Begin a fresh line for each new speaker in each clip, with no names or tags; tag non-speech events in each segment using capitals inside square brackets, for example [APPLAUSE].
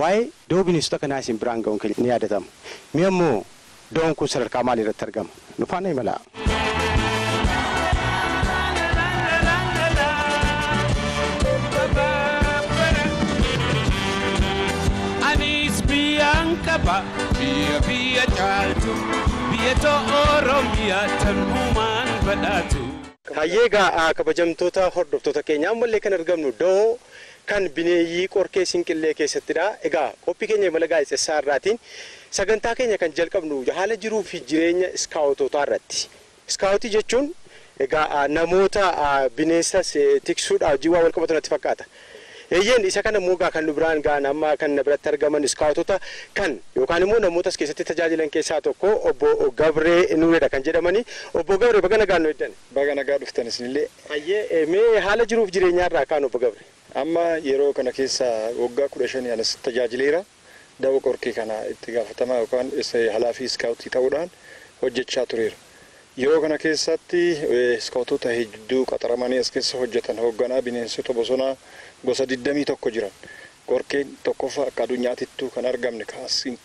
Waa'ee da'oo bineensota kanaa isin biraan ga'uun keenya ni yaadatama. Mi'a immoo da'oon kun sadarkaa maalii irratti argama? Nu faana imala.
Qaba biyya biyya caaltu biyya Oromiyaa tannumaan badhaatu.
Hayyee egaa kabajamtoota hordoftoota keenya ammallee kan argamnu da'oo kan bineeyyii qorkee sinqillee keessattidha. Egaa qophii keenya imala gaazexessaa irraatiin sagantaa keenya kan jalqabnu haala jiruu fi jireenya iskaawotootaa irratti. Iskaawotii jechuun egaa namoota bineensa tiksuudhaaf wajjin waa wal qabatu natti fakkaata. Eeyyeen isa kana immoo kan nu biraan ga'an amma kan biratti argaman iskaawotota kan yookaan immoo namoota as keessatti tajaajilan keessaa tokko obbo Gabree Nuuredha kan jedhamani. Obbo Gabree baga nagaan nu eddan.
Baga nagaa dhuftan isinillee.
Hayyee mee haala jiruuf jireenyaa irraa kaan obbo Gabree.
Amma yeroo kana keessa waggaa kudha shanii anas tajaajileera. Da'oo qorkee kana itti gaafatamaa yookaan halaafii iskaawutii ta'uudhaan hojjechaa tureera. Yeroo kana keessatti iskaawutota hedduu qaxaramanii as keessa hojjetan hoogganaa bineensota bosonaa gosa 21 jiran. Qorkeen tokkoffaa akka addunyaatittuu kan argamne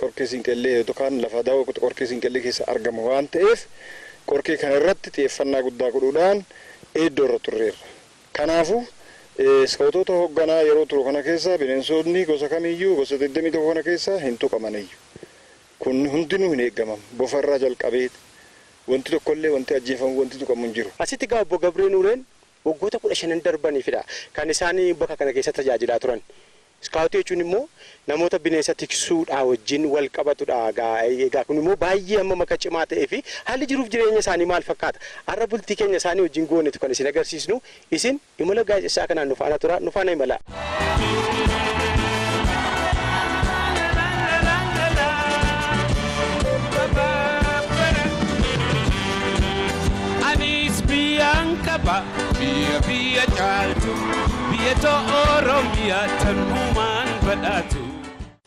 qorkee sinqillee yookaan lafa da'oo qorkee sinqillee keessa argamu waan ta'eef qorkee kana irratti xiyyeeffannaa guddaa godhuudhaan eeddoo irra turreerra. Kanaafuu iskaawutota hoogganaa yeroo turu kana keessa bineensonni gosa kamiyyuu gosa 21 kana keessa hin tuqamaniyyuu. Kun hundinuu hin eeggamamu. Bofarraa jalqabee wanti tokkollee wanti ajjeefamu wanti tuqamu hin jiru.
Asitti egaa obbo Gabree Nuureen waggoota kudha shanan darbaniifidha kan isaan bakka kana keessa tajaajilaa turan. Iskaawutii jechuun immoo namoota bineensa tiksuudhaa wajjin wal qabatudha. Egaa kun immoo baay'ee amma maka cimaa ta'ee fi haalli jiruuf jireenya isaanii maal fakkaata? Har'a bultii keenya isaanii wajjin goonetu kan isin agarsiisnu isin imala gaazexessaa kanaan nu faana tura nu faana imala.
Anis biyyaan qaba biyya biyya caaltu biyya Oromiyaa tannumaan badhaatu.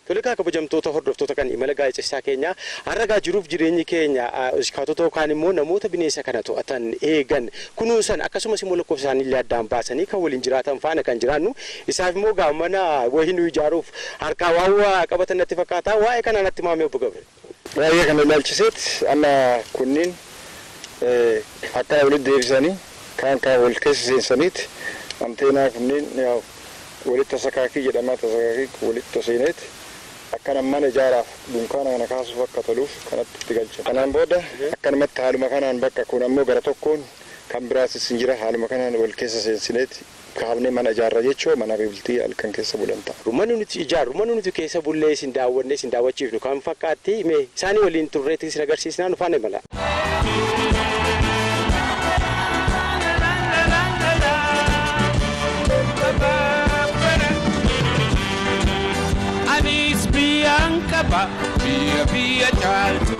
Tole kaa kabajamtoota hordoftoota kan imala gaazexessaa keenya har'a jiruuf jireenyi keenya iskaawotota yookaan immoo namoota bineensa kana to'atan eegan kunuunsan akkasumas immoo lakkoofsa isaanii illee addaan baasanii kan waliin jiraatan faana kan jiraannu isaaf immoo gaa mana wayii nu ijaaruuf harkaa waan waa qabatan natti fakkaata waa'ee kana natti maamee obbo Gabre.
Baay'ee kana ilaalchiseet amma kunniin akka walitti deebisanii kaan kaan wal keessa seensaniiti kunniin walitti tasakaakii jedhama tasakaakii walitti seeneeti akkana mana ijaaraaf dunkaana kana kaasuuf akka toluuf kanatti itti galcha. Kanaan booda akkanumatti haaluma kanaan bakka kun ammoo gara tokkoon kan biraasis hin jira haaluma kanaan wal keessa seensineeti kaafnee mana ijaarra jechuu mana bultii halkan keessa bulan ta'a.
Manni nuti ijaaru manni nuti keessa bullee isin daawwanne isin daawwachiifnu kan fakkaatti mee isaanii waliin turreetti isin agarsiisnaa nu faana imala.
Qaba biyya biyya caaltu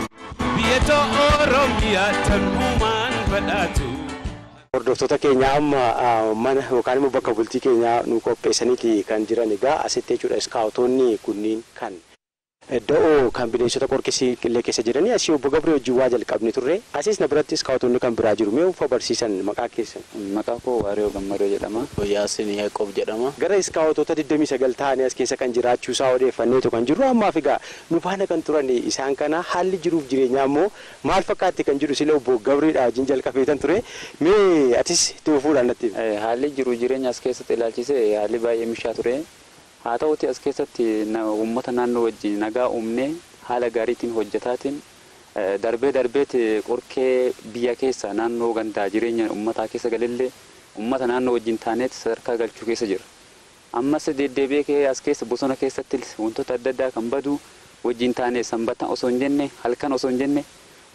biyya Oromiyaa tannumaan badhaatu.
Hordoftoota keenya amma mana yookaan immoo bakka bultii keenya nu qopheessaniiti kan jiran egaa asitti jechuudha iskaawotonni kunniin kan da'oo kan bineensota qorkisii qillee keessa jiranii asii obbo Gabree wajjin waa jalqabni turre asiis na biratti iskaawotonni kan biraa jiru mee uffata barsiisan maqaa keessan.
Maqaa koo Waariyoo Gammadoo jedhama. Yaasin Yaaqoob jedhama.
Gara iskaawotota 29 ta'anii as keessa kan jiraachuu isaa odeeffanneetu kan jirru ammaaf egaa nu faana kan turan isaan kana haalli jiruuf jireenyaa immoo maal fakkaatti kan jiru sila obbo Gabreedha wajjin jalqabeetan ture mee atis itti fufuudhaan natti.
Haalli jiru jireenya as keessatti ilaalchise haalli baay'ee mishaa ture. Haa ta'uti as keessatti uummata naannoo wajjin nagaa uumnee haala gaariitiin hojjetaatiin darbee darbeeti qorkee biyya keessa naannoo gandaa jireenya uummataa keessa galillee uummata naannoo wajjin taaneeti sadarkaa galchuu keessa jira. Ammas deddeebi'ee as keessa bosona keessatti wantoota adda addaa kan badu wajjin taanee sanbata osoo hin jenne halkan osoo hin jenne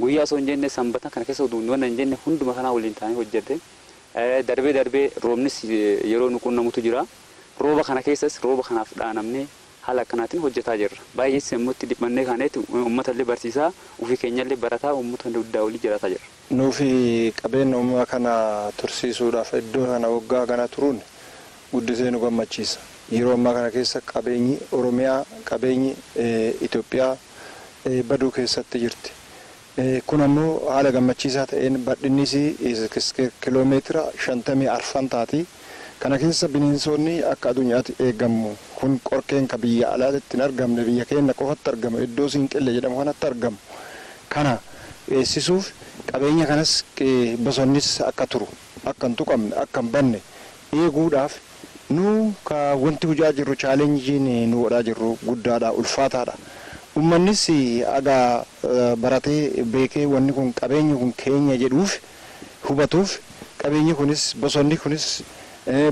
guyyaa osoo hin jenne sanbata kana keessa wanna hin jenne hunduma kanaa waliin taanee hojjete. Darbee darbee roobnis yeroo nu qunnamutu jira. Rooba kana keessas rooba kanaaf dhaanamnee haala akkanaatiin hojjetaa jirra. Baay'ee sammuutti dhiphannee kaaneeti uummata illee barsiisaa ofii keenya illee barataa uummata guddaa olii jiraataa jirra.
Nuufi qabeenya uumamaa kana tursiisuudhaaf iddoo kana waggaa kana turuun guddisee nu gammachiisa. Yeroo ammaa kana keessa qabeenyi Oromiyaa qabeenyi Itoophiyaa baduu keessatti jirti. Kun ammoo haala gammachiisaa ta'een bal'innis kiloomeetira shantamii arfan taati. Kana keessa bineensonni akka addunyaatti eegamu kun qorkeen ka biyya alaatti hin argamne biyya keenya qofatti argama iddoo siinqille jedhamu kanatti argamu. Kana eessisuuf qabeenya kanas bosonnis akka turu akka hin tuqamne akka hin banne eeguudhaaf nu ka wanti hojaa jirru chaalenjiin nu godhaa jirru guddaadha ulfaataadha. Uummannis aga baratee beekee wanni kun qabeenyi kun keenya jedhuuf hubatuuf qabeenyi kunis bosonni kunis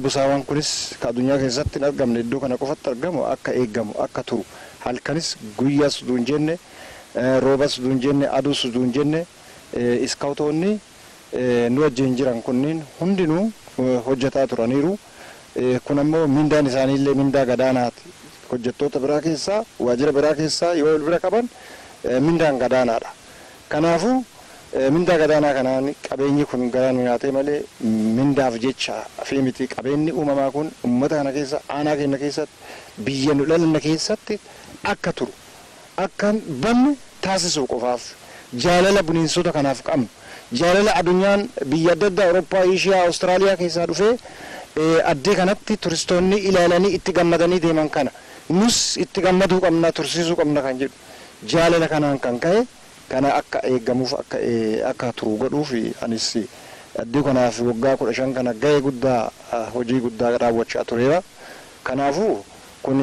busaawwan kunis ka addunyaa keessatti hin argamne iddoo kana qofatti argamu akka eegamu akka turu halkanis guyyaas utuu hin jenne roobas utuu hin jenne aduus utuu hin jenne iskawtoonni nu wajjin jiran kunniin hundinuu hojjetaa turaniiru. Kun ammoo mindaan isaaniillee mindaa gadaanaati. Hojjettoota biraa keessaa waajjira biraa keessaa yoo wal bira qaban mindaan gadaanaadha. Kanaafuu mindaa gadaanaa kanaan qabeenyi kun garaa nu nyaatee malee mindaaf jecha fi miti qabeenyi uumamaa kun uummata kana keessa aanaa keenya keessatti biyya nu dhalanne keessatti akka turu akka banne taasisuu qofaaf jaalala bineensota kanaaf qabnu jaalala addunyaan biyya adda addaa Awurooppaa, Eeshiyaa, Awustiraaliyaa keessaa dhufee addee kanatti turistoonni ilaalanii itti gammadanii deeman kana nus itti gammaduu qabna tursiisuu qabna kan jedhu jaalala kanaan kan ka'e kana akka eegamuuf akka akka turu godhuuf anis addee kanaaf waggaa kudha shan kana ga'ee guddaa hojii guddaa raawwachaa tureera. Kanaafuu kun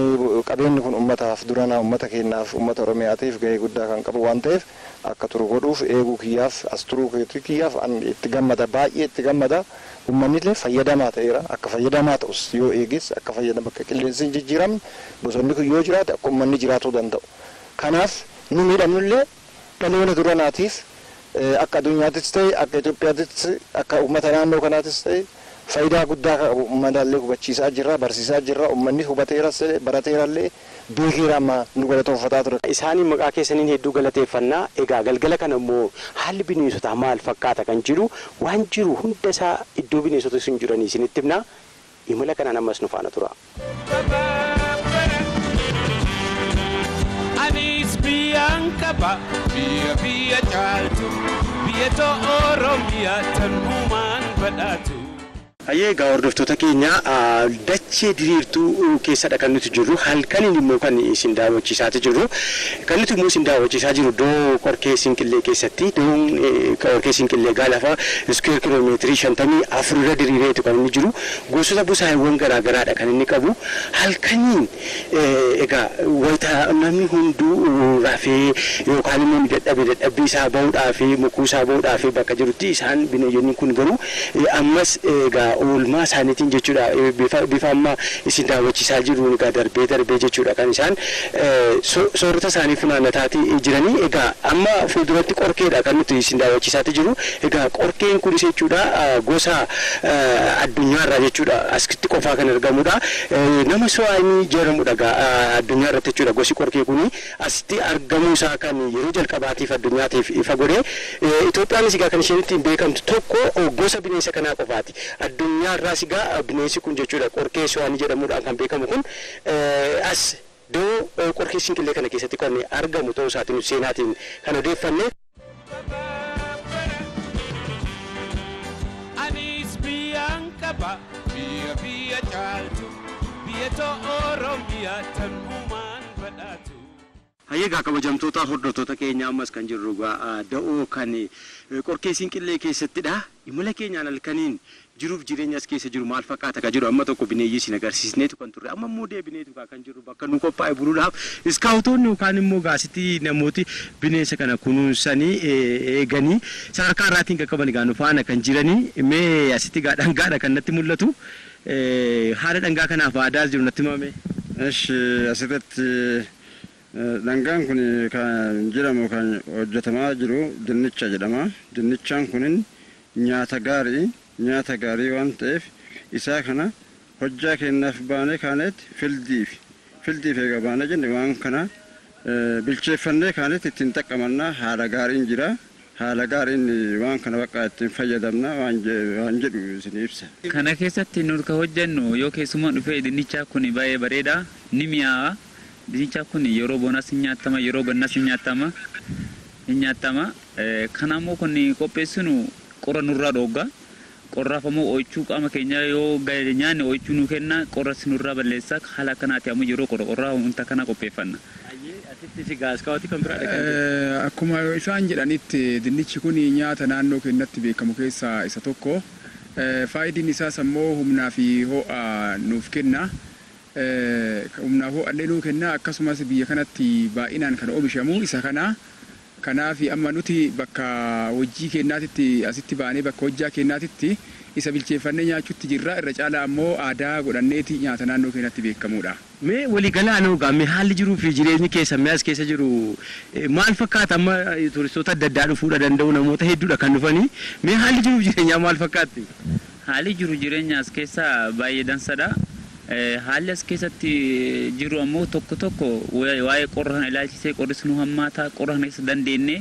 qabeenyi kun uummataaf duranaa uummata keenyaaf uummata oromiyaatiif ga'ee guddaa kan qabu waan ta'eef akka turu godhuuf eeguu kiyyaaf as turuu kiyyaaf itti gammada baay'ee itti gammada. Uummanni illee fayyadamaa ta'eera akka fayyadamaa ta'us yoo eegis akka fayyadama akka qilleensi hin jijjiiramne bosonni kun yoo jiraate akka uummanni jiraatuu danda'u. Kanaaf nu miidhamnullee dhaloota duranaatiif akka addunyaattis ta'e akka Itoophiyaattis akka uummata naannoo kanaatis ta'e faayidaa guddaa qabu uummataallee hubachiisaa jirra barsiisaa jirra uummanni hubateeras barateerallee beekeera amma nu galatoonfataa ture.
Isaanii maqaa keessaniin hedduu galateeffannaa egaa galgala kana immoo haalli bineensotaa maal fakkaata kan jiru waan jiru hunda isaa iddoo bineensota sun jiranii isinitti himnaa imala kanaan ammas nu faana tura.
Biyyaan qaba biyya biyya caaltu biyya ta'oo Oromiyaa tannumaan badhaatu.
Hayyee egaa hordoftoota keenya dachee diriirtuu keessadha kan nuti jirru halkaniin immoo kan isin daawwachiisaa jirru kan nuti immoo isin daawwachiisaa jirru doo qorkee sinqillee keessatti doon qorkee sinqillee gaalafa iskweer kiloomeetirii shantamii afur irra diriireetu kan inni jiru. Gosoota busaayiwwan garaagaraadha kan inni qabu. Halkaniin egaa wayita namni hunduu rafee yookaan immoo dadhabe dadhabbii isaa bahuudhaa fi mukuu isaa bahuudhaa fi bakka jirutti isaan bineeyyonni kun garuu ammas egaa oolmaa isaaniitiin jechuudha. Bifa amma isin daawwachiisaa jiru egaa darbee darbee jechuudha kan isaan soorata isaanii funaannataatii jiranii. Egaa amma fuulduratti qorkeedha kan nuti isin daawwachiisaati jiru. Egaa qorkeen kunis jechuudha gosa addunyaarraa jechuudha. Asitti qofaa kan argamudha nama so'aanii jedhamudha addunyaa irratti jechuudha. Gosi qorkee kuni asitti argamuu isaa kan yeroo jalqabaatiif addunyaatiif ifa godhee Itoophiyaanis egaa kan isheen ittiin beekamtu tokko gosa bineensa kanaa qofaati. Addunyaa irraas egaa bineensi kun jechuudha qorkee so'anii jedhamuudhaan kan beekamu kun as doo qorkee sinqillee kana keessatti kan argamu ta'uu isaatiin seenaatiin kan odeeffanne.
Anis biyyaan qaba biyya biyya caaltu biyya ta'oo Oromiyaa tannumaan badhaatu.
Hayyeegaa kabajamtoota hordoftoota keenya ammas kan jirru da'oo kan qorkee sinqillee keessattidha. Imala keenyaan halkaniin jiruuf jireenya as keessa jiru maal fakkaata kan jiru amma tokko bineeyyii isin agarsiisneetu kan turre amma immoo deebineetu kan jiru bakka nu qophaa'e buruudhaaf iskaawutoonni yookaan immoo gaasitti namooti bineensa kana kunuunsanii eeganii sadarkaa irraatiin qaqqaban egaa nu faana kan jiranii mee asitti gaa dhangaadha kan natti mul'atu haala dhangaa kanaaf aadaa jiru natti himame.
Eshi asirratti dhangaan kun kan jedhamu kan hojjetamaa jiru dinnicha jedhama. Dinnichaan kunin nyaata gaarii nyaata gaarii waan ta'eef isaa kana hojjaa kennaaf baanee kaanetti fildiif fildiif eega baanee jenne waan kana bilcheeffannee kaanetti ittiin xaqqamannaa haala gaariin jira. Haala gaariin waan kana bakka ittiin fayyadamna waan jedhu isin ibsa.
Kana keessatti nu ka hojjennu yoo keessumaa dhufee dinnichaa kun baay'ee bareeda ni mi'aawa. Dinnichaa kun yeroo bonaas ni nyaatama yeroo gannaas ni nyaatama. Ni nyaatama. Kanaammoo kun qopheessinu qora nurraa dhoogga. Qorraaf ammoo ooychuu qaama keenya yoo nyaanne ooychuu nu kenna qorras nurraa balleessa haala akkanaati ammoo yeroo qorra qorraa wanta kana qopheeffanna.
Akkuma isaan jedhanitti dinnichi kun nyaata naannoo keenyatti beekamu keessaa isa tokko. Faayidiin isaas ammoo humnaa fi ho'a nuuf kenna. Humnaa ho'allee nuu kenna akkasumas biyya kanatti baay'inaan kan oomishamu isa kana. Kanaaf amma nuti bakka hojii keenyaatitti asitti baanee bakka hojjaa keenyaatitti isa bilcheeffannee nyaachuutti jirra irra caalaa ammoo aadaa godhanneeti nyaata naannoo keenyatti beekamudha.
Mee waliigalaa anuu gaammee haalli jiruu fi jireenyi keessa mee as keessa jiru maal fakkaata amma turistoota adda addaa dhufuudha danda'u namoota hedduudha kan dhufanii mee haalli jiruu jireenyaa maal fakkaatti?
Haalli jiru jireenya as keessa baay'ee dansadha. Haalli as keessatti jiru ammoo tokko tokko waa'ee qorra kana ilaalchisee qorri nu hammaata qorra kana keessa dandeenye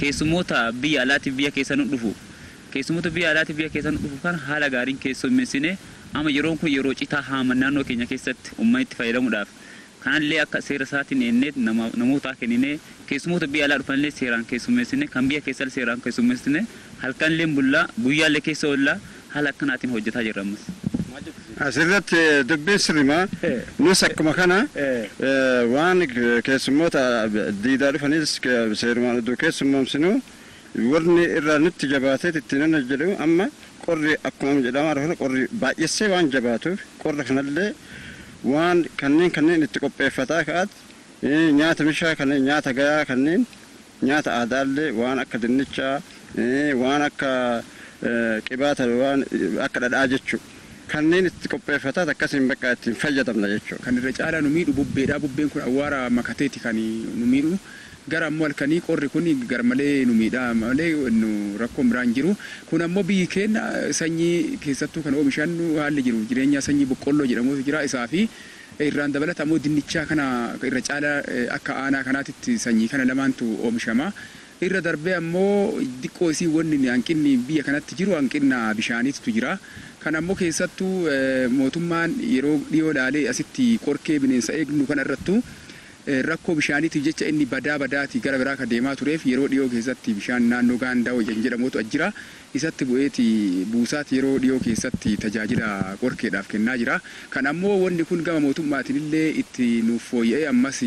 keessumoota biyya alaatiif biyya keessa nu dhufu. Keessumoota biyya alaatiif biyya keessa nu dhufu kan haala gaariin keessummeessine amma yeroon kun yeroo citaa haama naannoo keenya keessatti uummanni itti fayyadamuudhaaf. Kanallee akka seera isaatiin eennee namoota kenninee keessumoota biyya alaa dhufanillee seeraan keessummeessine kan biyya keessaa seeraan keessummeessine halkanillee bullaa guyyaallee keessa oollaa haala akkanaatiin hojjetaa jirra ammas.
Asirratti dubbiin sirrimaa nus akkuma kana waan keessummoota diidaa dhufanis seerumaan iddoo keessummoomsinu warri irraa nutti jabaatee ittiin nama jedhu amma qorri akkuma jedhamaa dhufa qorri baay'essee waan jabaatuuf qorra kanallee waan kanneen kanneen itti qopheeffataa ka'at nyaata mishaa kanneen nyaata gayaa kanneen nyaata aadaallee waan akka dinnichaa waan akka qibaata waan akka dhadhaa jechuudha. Kanneen itti qopheeffataa akkasiin bakka ittiin fayyadamna jechuudha.
Kan irra caalaa nu miidhu bubbeedha. Bubbeen kun awwaara makateeti kan nu miidhu. Gara ammoo halkanii qorri kun gar malee nu miidha malee nu rakkoon biraan jiru. Kun ammoo biyyi keenya sanyii keessattuu kan oomishan haalli jiru jireenya sanyii boqqolloo jedhamutu jira isaa fi irraan dabalata ammoo dinnichaa kana irra caalaa akka aanaa kanaatitti sanyii kana lamaantu oomishama. Irra darbee ammoo xiqqoo isii wanni hanqinni biyya kanatti jiru hanqinna bishaaniitu jira. Kan ammoo keessattuu mootummaan yeroo dhiyoo ilaalee asitti qorkee bineensa eegnu kana irrattu rakkoo bishaaniitiif jecha inni badaa badaati gara biraa kan deemaa tureef yeroo dhiyoo keessatti bishaan naannoo gaandaa jedhamutu jira. Isatti bu'eeti buusaati yeroo dhiyoo keessatti tajaajila qorkeedhaaf kennaa jira. Kan ammoo wanni kun gama mootummaatiin illee itti nuuf fooyya'ee ammas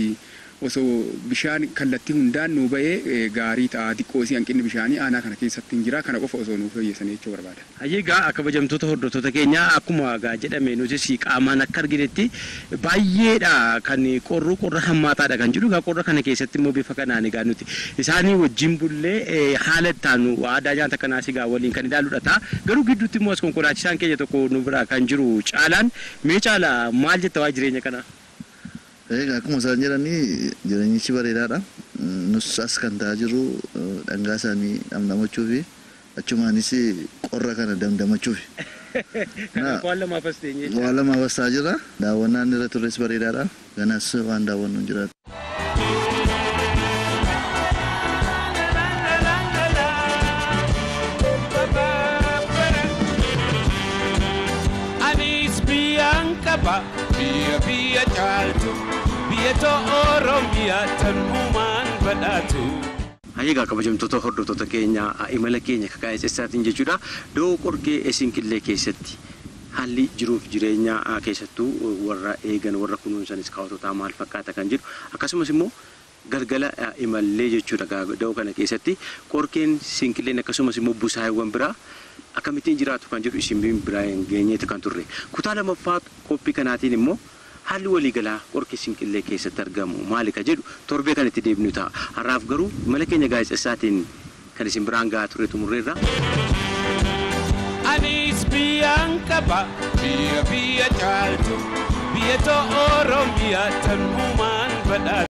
osoo bishaan kallattii hundaan nu ba'ee gaarii ta'a xiqqoo isii hanqinni bishaanii aanaa kana keessatti hin jira kana qofa osoo nuuf fayyesan jechuu barbaada.
Hayyee gaa akka kabajamtoota hordoftoota keenyaa akkuma gaa jedhame nutis qaamaan akka arginetti baay'eedha kan qorru qorra hammaataadha kan jedhu gaa qorra kana keessatti immoo bifa kanaan egaa nuti isaanii wajjin bullee haala ittaanu aadaa nyaata kanaas egaa waliin kan ilaaludha ta'a garuu gidduutti immoo as konkolaachisaan keenya tokko nu biraa kan jiru caalaan mee caala maal jetta waa jireenya kanaa?
Egaa akkuma isaan jedhanii jireenyichi bareedaadha. Nus as kan ta'aa jiru dhangaa isaanii dhamdhamachuu fi achumaanis qorra kana damdamachuuf. [LAUGHS]
Waan lamaaf as teenye.
Waan lamaaf as ta'aa jira. Daawwannaan irra turres bareedaadha. Ganas waan daawwannu jiraatu.
Qaba biyya biyya caaltu biyya Oromiyaa tanhumaan badhaatu.
Hayyeegaa kabajamtoota hordoftoota keenya imala keenya kakaa'ee cessaatiin jechuudha. Doo qorkee Esinkillee keessatti haalli jiruuf jireenya keessattuu warra eegan warra kunuunsanis kaawwatotaa maal fakkaata kan jedhu akkasumas immoo galgala imallee jechuudha da'oo kana keessatti qorkeen Esinkilleen akkasumas immoo busaayiwwan biraa akkamittiin jiraatu kan jedhu isin biraa hin geenyeeti kan turre kutaa lamaffaa qophii kanaatiin immoo haalli waliigalaa qorkee Esinkillee keessatti argamu maali ka jedhu torbee kan itti deebinu ta'a har'aaf garuu mala keenya gaazexessaatiin kan isin biraan gahaa turre xumurreerra.
Anis biyyaan qaba biyya biyya caaltu biyya Oromiyaa tanhumaan badhaatu.